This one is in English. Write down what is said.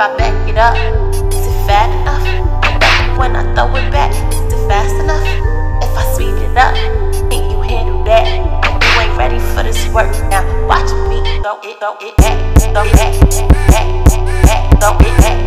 If I back it up. Is it fat enough? When I throw it back, is it fast enough? If I speed it up, think you handle that? You ain't ready for this work now. Watch me throw it, throw it back, throw it back, back, back, it throw it back.